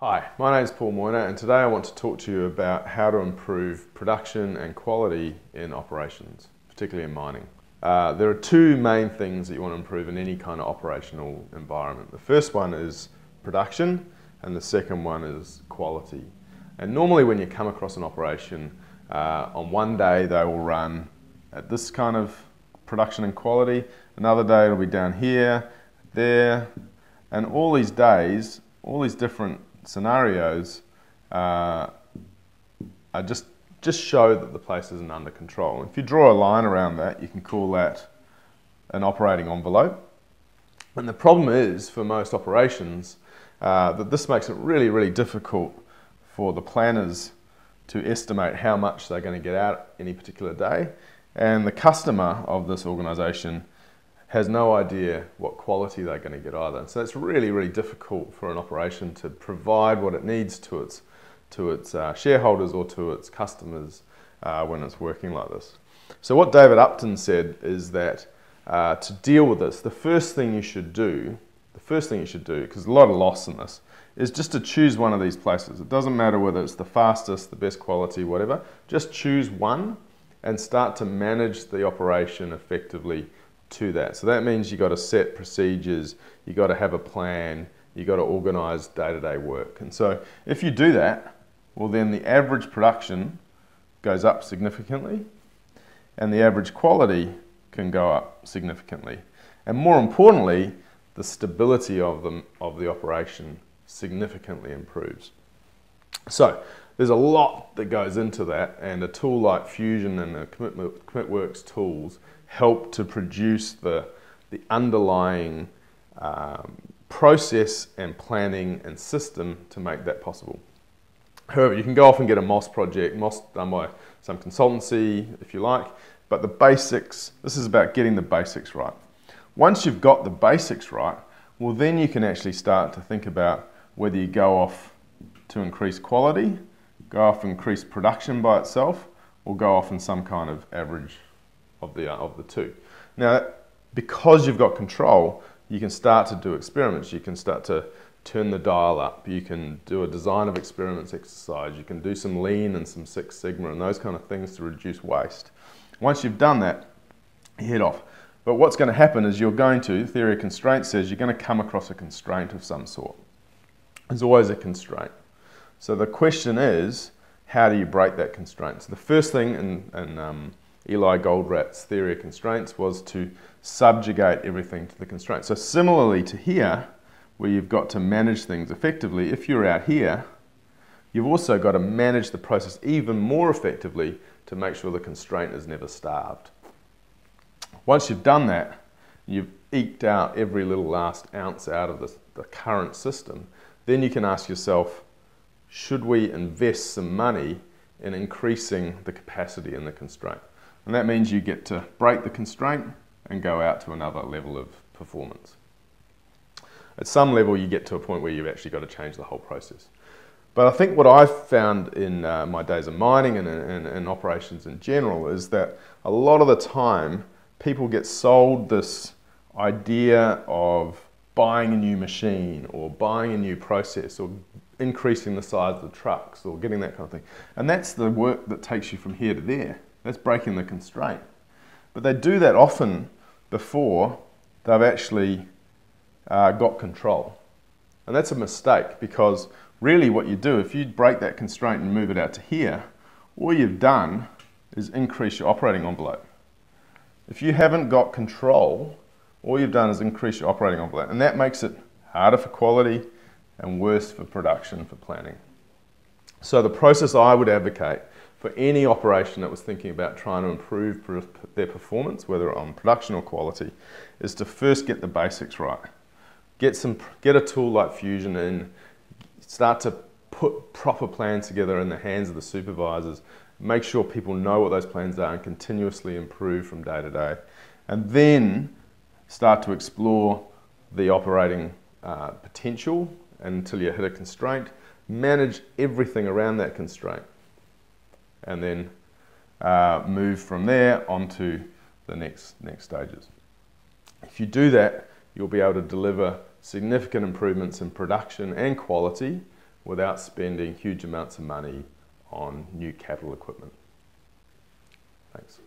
Hi, my name is Paul Moyner and today I want to talk to you about how to improve production and quality in operations, particularly in mining. Uh, there are two main things that you want to improve in any kind of operational environment. The first one is production and the second one is quality. And normally when you come across an operation, uh, on one day they will run at this kind of production and quality, another day it'll be down here, there, and all these days, all these different scenarios uh, are just, just show that the place isn't under control. If you draw a line around that, you can call that an operating envelope. And the problem is, for most operations, uh, that this makes it really, really difficult for the planners to estimate how much they're going to get out any particular day. And the customer of this organization has no idea what quality they're going to get either. So it's really, really difficult for an operation to provide what it needs to its, to its uh, shareholders or to its customers uh, when it's working like this. So what David Upton said is that uh, to deal with this, the first thing you should do, the first thing you should do, because a lot of loss in this, is just to choose one of these places. It doesn't matter whether it's the fastest, the best quality, whatever. Just choose one and start to manage the operation effectively to that. So that means you've got to set procedures, you've got to have a plan, you've got to organize day-to-day work. And so if you do that, well then the average production goes up significantly and the average quality can go up significantly. And more importantly, the stability of, them, of the operation significantly improves. So there's a lot that goes into that and a tool like Fusion and the CommitWorks tools help to produce the, the underlying um, process and planning and system to make that possible. However, you can go off and get a MOS project, MOS done by some consultancy if you like, but the basics, this is about getting the basics right. Once you've got the basics right, well then you can actually start to think about whether you go off to increase quality, go off increase production by itself, or go off in some kind of average of the, uh, of the two. Now, because you've got control, you can start to do experiments. You can start to turn the dial up. You can do a design of experiments exercise. You can do some lean and some Six Sigma and those kind of things to reduce waste. Once you've done that, you head off. But what's going to happen is you're going to, theory of constraint says, you're going to come across a constraint of some sort. There's always a constraint. So the question is, how do you break that constraint? So the first thing in, in um, Eli Goldratt's theory of constraints was to subjugate everything to the constraint. So similarly to here, where you've got to manage things effectively, if you're out here, you've also got to manage the process even more effectively to make sure the constraint is never starved. Once you've done that, you've eked out every little last ounce out of the, the current system, then you can ask yourself, should we invest some money in increasing the capacity in the constraint? And that means you get to break the constraint and go out to another level of performance. At some level, you get to a point where you've actually got to change the whole process. But I think what I've found in uh, my days of mining and in operations in general is that a lot of the time people get sold this idea of buying a new machine or buying a new process or increasing the size of the trucks or getting that kind of thing. And that's the work that takes you from here to there. That's breaking the constraint. But they do that often before they've actually uh, got control. And that's a mistake because really what you do, if you break that constraint and move it out to here, all you've done is increase your operating envelope. If you haven't got control, all you've done is increase your operating envelope. And that makes it harder for quality and worse for production, for planning. So the process I would advocate for any operation that was thinking about trying to improve their performance, whether on production or quality, is to first get the basics right. Get, some, get a tool like Fusion and start to put proper plans together in the hands of the supervisors. Make sure people know what those plans are and continuously improve from day to day. And then start to explore the operating uh, potential until you hit a constraint. Manage everything around that constraint and then uh, move from there onto the next, next stages. If you do that, you'll be able to deliver significant improvements in production and quality without spending huge amounts of money on new capital equipment. Thanks.